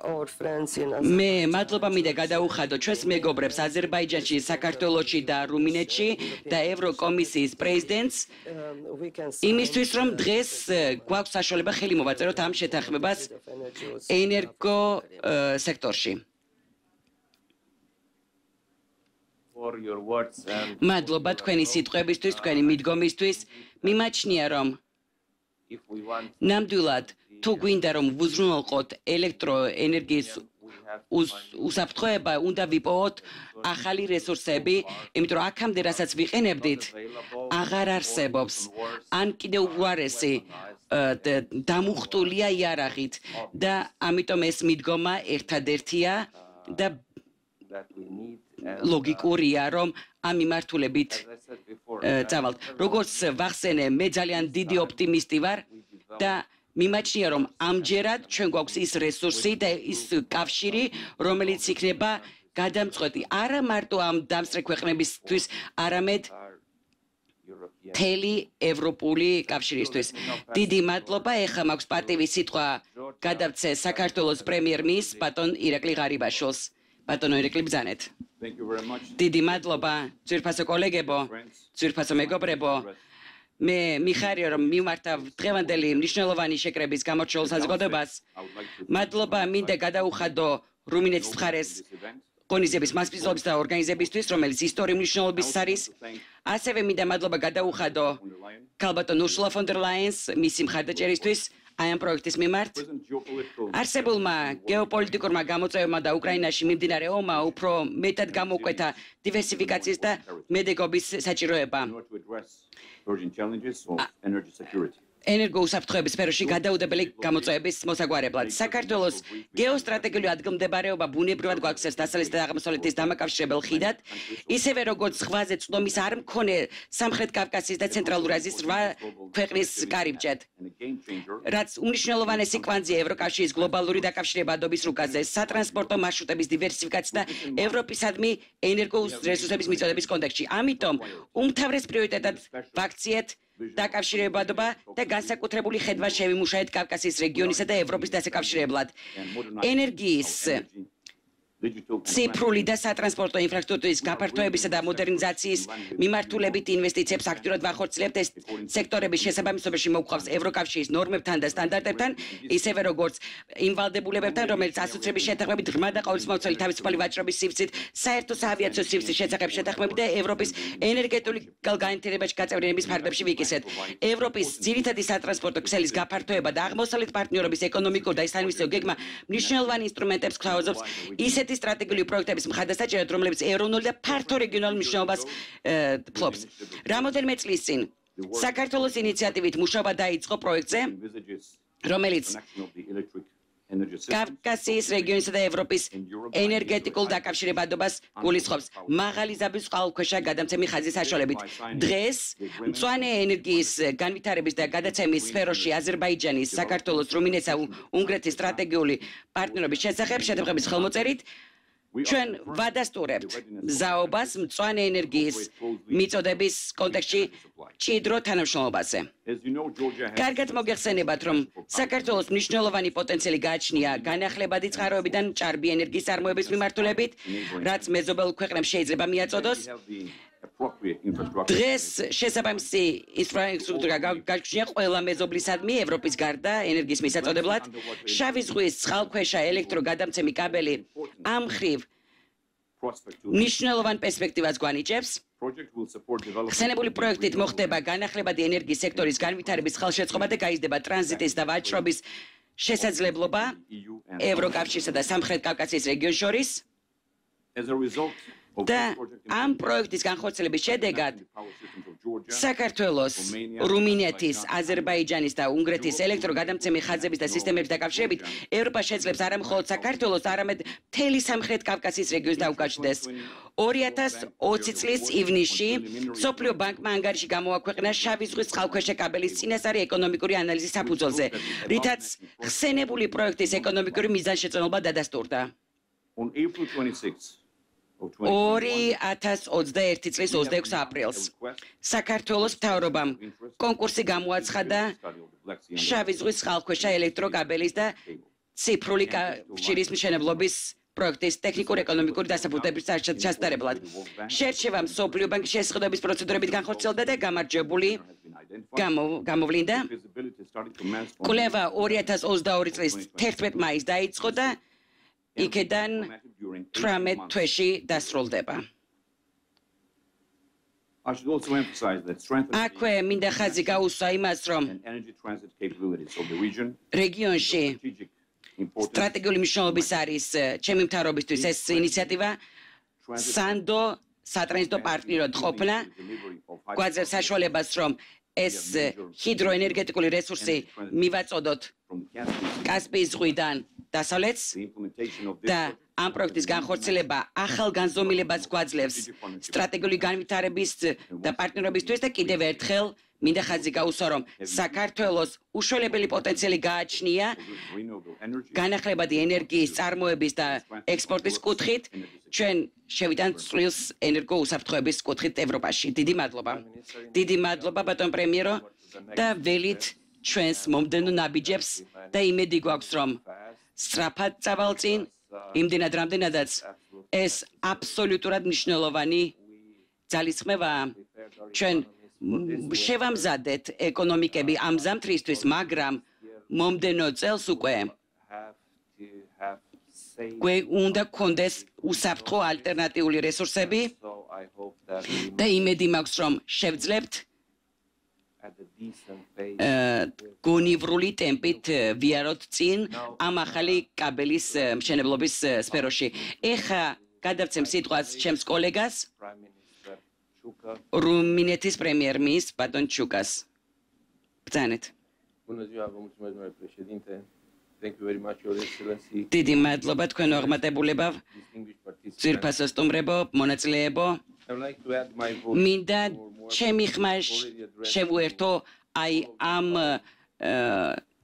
მე მადლობა მინდა გადაუხადო ჩვენს მეგობრებს აზერბაიჯანში, საქართველოში და რუმინეთში და ევროკომისიის პრეზიდენტს იმისთვის რომ დღეს გვაქვს საშუალება ხელი მოვაწეროთ ამ შეთანხმებას ენერგო სექტორში. მადლობა თქვენი სიტყვებისთვის, თქვენი მიდგომისთვის. მიმაჩნია რომ ნამდვილად თუ გვინდა რომ ვუზრუნველყოთ ელექტროენერგიის უსაფრთხოება, უნდა ვიპოვოთ ახალი რესურსები, იმიტომ რომ აქამდე რასაც ვიყენებდით, აღარ არსებობს. ან კიდევ უარესი დამუხტულია იარაღით და ამიტომ ეს მიდგომა ერთადერთია და ლოგიკურია რომ ამ მიმართულებით წავალთ. როგორც ვახსენე, მე ძალიან დიდი ოპტიმისტი ვარ და მიმაჩნია რომ ამჯერად ჩვენ გვაქვს ის რესურსი და ის კავშირი რომელიც იქნება გადამწყვეტი. არა მარტო ამ დამსწრე ქვეყნებისთვის არამედ თელი ევროპული კავშირისთვის. დიდი მადლობა. ეხა მაქვს პარტივის სიტყვა გადავცე საქართველოს პრემიერ-მინისტრ ბატონ ირაკლი ღარიბაშვილს. ბატონო ირაკლი ბძანეთ დიდი მადლობა. ძირფასო კოლეგებო ძირფასო მეგობრებო მე მიხარია რომ მიმართა დღევანდელი მნიშვნელოვანი შეკრების გამორჩეულ საზოგადოებას. მადლობა მინდა გადაუხადო რუმინეთის მხარეს კონიზების მასპინძლობის და ორგანიზებისთვის რომელიც ისტორიული მნიშვნელობის არის ასევე მინდა მადლობა გადაუხადო კალბატონ ურსულა ფონ დერ ლაიენს მისი მხარდაჭერისთვის აი ამ პროექტის მიმართ. არსებულმა გეოპოლიტიკურმა გამოწვევებმა და უკრაინაში მიმდინარე ომმა უფრო მეტად გამოკვეთა დივერსიფიკაციის და მედეგობის საჭიროება urgent challenges of uh, energy security. ენერგოუსაფრთხოების სფეროში გადაუდებელი გამოწვევების მოსაგვარებლად. საქართველოს გეოსტრატეგიული ადგილმდებარეობა ბუნებრივად გვაქვს დასავლეთის და აღმოსავლეთის დამაკავშირებელ ხიდად, ისევე როგორც ზღვაზე წვდომის არ მქონე სამხრეთ კავკასიის და ცენტრალური აზიის რვა ქვეყნის კარიბჭედ. რაც უნიშნელოვანესი კვანძია ევროკავშირის გლობალური დაკავშირებადობის რუკაზე, სატრანსპორტო მარშრუტების დივერსიფიკაცია და ევროპისადმი ენერგორესურსების მიწოდების კონტექსტში. ამიტომ უმთავრეს პრიორიტეტად ვაქციეთ დაკავშირებადობა და განსაკუთრებული ხედვა შევიმუშავეთ კავკასიის რეგიონისა და ევროპის დასაკავშირებლად. ენერგიის ციფრული და სატრანსპორტო ინფრასტრუქტურის გაფართოებისა და მოდერნიზაციის მიმართულებით ინვესტიციებს აქტიურად ვახორციელებთ ეს სექტორების შესაბამისობაში მოგვყავს ევროკავშირის ნორმებთან და სტანდარტებთან ისევე როგორც იმ ვალდებულებებთან რომელიც ასოცირების შეთანხმებით ღრმა და ყოველწლიური თავისუფალი ვაჭრობის სივრცით საერთო საავიაციო სივრცის შესახებ შეთანხმებით და ევროპის ენერგეტული განვითარებაში გაწევრიანების ფარგლებში ვიკისეთ ევროპის ძირითადი სატრანსპორტო ქსელის გაფართოება და აღმოსავლეთ პარტნიორობის ეკონომიკურ და ისანვისო გეგმა მნიშვნელოვანი ინსტრუმენტებს ხავაზობს ისეთ ესეთი სტრატეგიული პროექტების მხარდასაჭერად, რომლებიც ეროვნული და ფართო რეგიონალურ მნიშვნელობას ფლობს. რამოდენმე წლის წინ საქართველოს ინიციატივით მუშაობა დაიწყო პროექტზე, რომელიც კავკასიის რეგიონისა და ევროპის ენერგეტიკულ დაკავშირებადობას გულისხმობს. მაღალი ზაბის წყალქვეშა გადამცემი ხაზის საშუალებით. დღეს მწვანე ენერგიის განვითარების და გადაცემის სფეროში აზერბაიჯანის, საქართველოს, რუმინეთსა და უნგრეთის სტრატეგიული პარტნიორობის შესახებ შეთანხმების ხელმოწერით ჩვენ ვადასტურებთ ზაობას მწვანე ენერგიის მიწოდების კონტექსტში ჭიდრო თანამშრომლობაზე. კარგად მოგეხსენებათ, რომ საქართველოს მნიშვნელოვანი პოტენციალი გააჩნია განახლებადი წყაროებიდან ჭარბი ენერგიის წარმოების მიმართულებით, რაც მეზობელ ქვეყნებს შეიძლება მიაწოდოს დღეს შესაბამისი ინფრასტრუქტურა გაჩნია ყველა მეზობლისადმი ევროპის გარდა ენერგიის მისაწოდებლად შავი ზღვის წყალქვეშა ელექტროგადამცემი კაბელი ამ ხრივ ნიშნულოვან პერსპექტივას გვანიჭებს. ხსენებული პროექტით მოხდება განახლებადი ენერგიის სექტორის განვითარების ხელშეწყობა და გაიზრდება ტრანზიტის და ვაჭრობის შესაძლებლობა ევროკავშირსა და სამხრეთ კავკასიის რეგიონს შორის და ამ პროექტის განხორციელების შედეგად საქართველოს, რუმინეთის, აზერბაიჯანის და უნგრეთის ელექტროგადამცემი ხაზების და სისტემების დაკავშირებით ევროპა შეძლებს არა მხოლოდ საქართველოს, არამედ მთელი სამხრეთ კავკასიის რეგიონს დაუკავშირდეს. 2020 წლის ივნისში სოფლიო ბანკმა ანგარიში გამოაქვეყნა შავი ზღვის წყალქვეშა კაბელის წინასწარი ეკონომიკური ანალიზის საფუძველზე, რითაც ხსენებული პროექტის ეკონომიკური მიზანშეწონილობა დადასტურდა. On April 26 2021 წლის 26 aprils საქართველოს მთავრობამ კონკურსი გამოაცხადა შავი ზღვის ხალხქვეშა ელექტროკაბელის და ციფრული კავშირის მშენებლობის პროექტის ტექნიკურ ეკონომიკური დასაბუთების ჩასწარებლად. შერჩევამ სოფლიო ბანკის შესაძლებლობის პროცედურებით განხორციელდა და გამარჯვებული გამოვლინდა. კვლევა 2022 წლის 11 მაისს დაიწყო და იქედან 18 თვეში დასრულდება. აქვე მინდა ხაზი გაუსვა იმას, რომ რეგიონში სტრატეგიული მნიშვნელობის არის ჩემი მთავრობისთვის ეს ინიციატივა სანდო სატრანზიტო პარტნიორად ყოფნა. გვაძლევს საშუალებას რომ ეს ჰიდროენერგეტიკული რესურსი მივაწოდოთ კასპიის ზღვიდან დასავლეთს და ამ პროექტის განხორციელება ახალ განზომილებას გვაძლევს სტრატეგიული განვითარების და პარტნიორობისთვის და კიდევ ერთხელ მინდა ხაზი გაუსვა რომ საქართველოს უშუალებელი პოტენციალი გააჩნია განახლებადი ენერგიის წარმოების და ექსპორტის კუთხით. ჩვენ შევიდან წვილს ენერგოუსაფრთხოების კუთხით ევროპაში. დიდი მადლობა. დიდი მადლობა ბატონ პრემიერო და ველით ჩვენს მომდენო ნაბიჯებს და იმედი გვაქვს რომ სწრაფად წავალწინ იმდენად რამდენადაც ეს აბსოლუტურად მნიშვნელოვანი ძალისხმევა. ჩვენ შევამზადეთ ეკონომიკები ამ ზამთრისთვის მაგრამ მომდენო წელს უკვე გვე უნდა კონდეს უსაფრთხო ალტერნატიული რესურსები. და იმედი მაქვს რომ შევძლებთ გონივრული ტემპით ვიაროთ წინ ამ ახალი კაბელის მშენებლობის სფეროში. ეხა გადავცემ სიტყვას ჩემს კოლეგას რუმინეთის პრემიერ-მინისტრ ბატონ ჩუკას. ბრძანეთ. Დიდი მადლობა თქვენ აღმატებულებო. ძირფასო სტუმრებო, მონაწილეებო. მინდა ჩემი ხმა შევუერთო აი ამ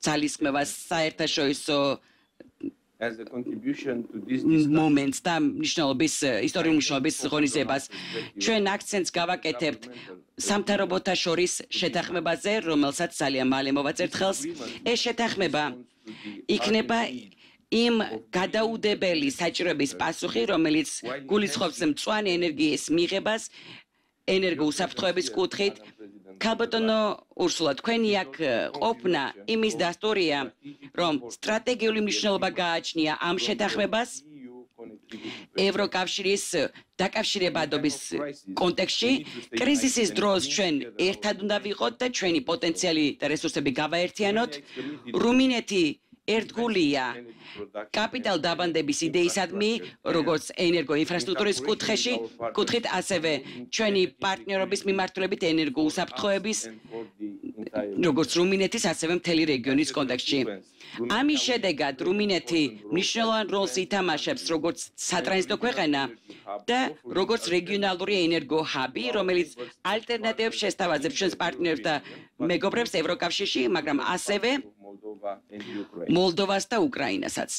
ძალისხმევას საერთაშორისო as a contribution to this moments და მნიშვნელობის ისტორიული მნიშვნელობის ღონისძიებას ჩვენ აქცენტს გავაკეთებთ სამთავრობოთა შორის შეთანხმებაზე რომელსაც ძალიან მალე მოვაწერთ ხელს ეს შეთანხმება იქნება იმ გადაუდებელი საჭიროების პასუხი რომელიც გულისხმობს მწვანე ენერგიის მიღებას ენერგოუსაფრთხოების კუთხით. კაბოტონო ურსულა თქვენი აქ ყოფნა იმის დასტურია რომ სტრატეგიული მნიშვნელობა გააჩნია ამ შეთანხმებას ევროკავშირის დაკავშირებადობის კონტექსტში კრიზისის დროს ჩვენ ერთად უნდა ვიყოთ და ჩვენი პოტენციალი და რესურსები გავაერთიანოთ. რუმინეთი ერთგულია კაპიტალ დაბანდების იდეისადმი, როგორც ენერგოინფრასტრუქტურის კუთხეში, კუთხით ასევე ჩვენი პარტნიორობის მიმართულებით ენერგოუსაფრთხოების როგორც რუმინეთის, ასევე მთელი რეგიონის კონტექსტში. ამის შედეგად რუმინეთი მნიშვნელოვან როლს ითამაშებს როგორც სატრანზიტო ქვეყანა და როგორც რეგიონალური ენერგოჰაბი, რომელიც ალტერნატივებს შესთავაზებს ჩვენს პარტნიორებს და მეგობრებს ევროკავშირში, მაგრამ ასევე მოლდოვას და უკრაინასაც.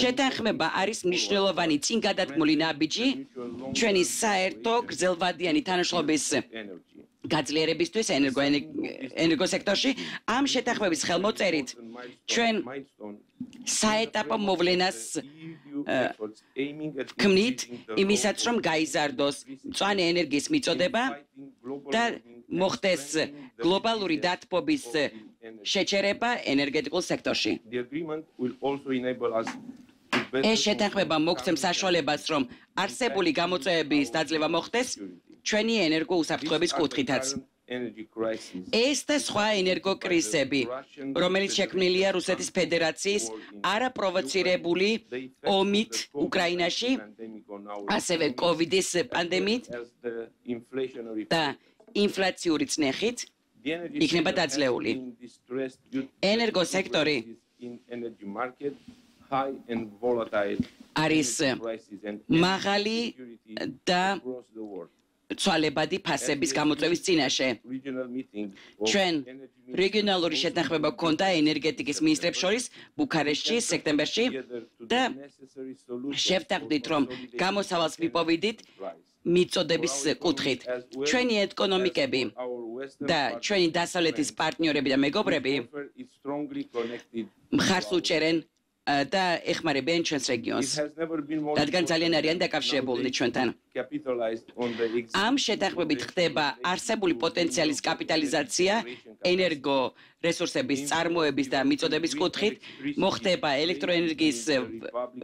შეთანხმება არის მნიშვნელოვანი წინ გადადგმული ნაბიჯი ჩვენი საერთო გრძელვადიანი თანაშრომლობის გაძლიერებისთვის ენერგო ენერგოსექტორში ამ შეთანხმების ხელმოწერით ჩვენ საეტაპო მოვლენას ქმნით იმისაც რომ გაიზარდოს მწვანე ენერგიის მიწოდება და მოხდეს გლობალური დათბობის შეჩერება ენერგეტიკულ სექტორში. ეს შეთანხმება მოგცემს საშუალებას, რომ არსებული გამოწვევების დაძლევა მოხდეს ჩვენი ენერგოუსაფრთხოების კუთხითაც. ეს და სხვა ენერგოკრიზები, რომელიც შექმნილია რუსეთის ფედერაციის არაპროვოცირებული ომით უკრაინაში, ასევე კოვიდის პანდემიით და ინფლაციური წნეხით, იქნება დაძლეული. ენერგოსექტორი არის მაღალი და ცვალებადი ფასების გამოწვევის წინაშე. ჩვენ რეგიონალური შეთანხმება გქონდა ენერგეტიკის ministrებს შორის ბუქარესტში სექტემბერში და შევთანხმდით რომ გამოსავალს ვიპოვიდით მიწოდების კუთხით. ჩვენი ეკონომიკები და ჩვენი დასავლეთის პარტნიორები და მეგობრები მხარს უჭერენ და ეხმარებიან ჩვენს რეგიონს. რადგან ძალიან არიან დაკავშირებულნი ჩვენთან. ამ შეთანხმებით ხდება არსებული პოტენციალის კაპიტალიზაცია ენერგო რესურსების წარმოების და მიწოდების კუთხით, მოხდება ელექტროენერგიის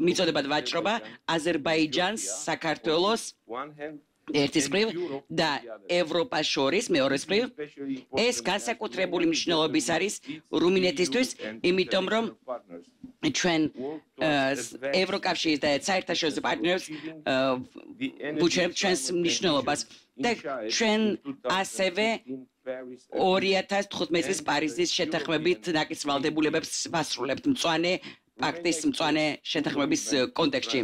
მიწოდებად ვაჭრობა აზერბაიჯანს, საქართველოს ერთის მხრივ და ევროპას შორის მეორეს მხრივ ეს განსაკუთრებული მნიშვნელობის არის რუმინეთისთვის, იმიტომ რომ ჩვენ ევროკავშირის და საერთაშორისო პარტნიორებს ვუჩვენებთ ჩვენს მნიშვნელობას. და ჩვენ ასევე 2015 წლის პარიზის შეთანხმებით ნაკისმალდებულებებს ვასრულებთ მწვანე პაქტის მწვანე შეთანხმების კონტექსტში.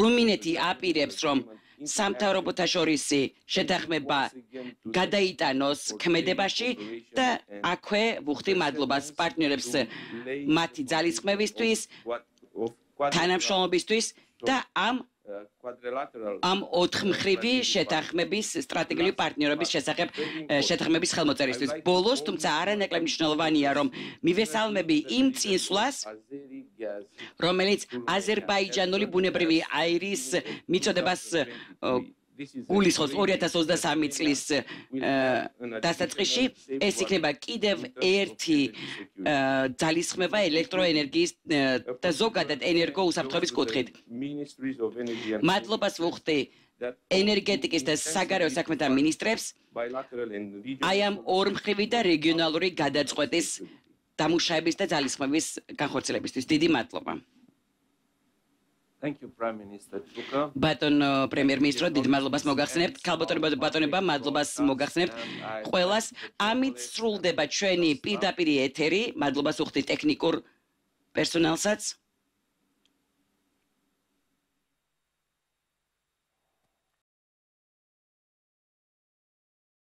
რუმინეთი აპირებს, რომ სამთავრობოთა შორისი შეთანხმება გადაიტანოს ქმედებაში და აქვე ვუხდი მადლობას პარტნიორებს მათი ძალისხმევისთვის თანამშრომლობისთვის და ამ ამ ოთხმხრივი შეთანხმების სტრატეგიული პარტნიორობის შესახებ შეთანხმების ხელმოწერისთვის. ბოლოს, თუმცა არანაკლებ მნიშვნელოვანია, რომ მივესალმები იმ წინსვლას, რომელიც აზერბაიჯანული ბუნებრივი აირის მიწოდებას გულისხმობს 2023 წლის დასაწყისში ეს იქნება კიდევ ერთი ძალისხმევა ელექტროენერგიის და ზოგადად ენერგოუსაფრთხოების კუთხით. მადლობას ვუხდი ენერგეტიკის და საგარეო საქმეთა ministrებს აი ამ ორმხრივი და რეგიონალური გადაწყვეტის დამუშავების და ძალისხმევის განხორციელებისთვის დიდი მადლობა. Thank you Prime Minister Chuka. ბატონ პრემიერ-მინისტრო, დიდ მადლობას მოგახსენებთ. ქალბატონებო და ბატონებმა, მადლობას მოგახსენებთ. ყველას ამით სრულდება ჩვენი პირდაპირი ეთერი. მადლობას უხდი ტექნიკურ პერსონალსაც.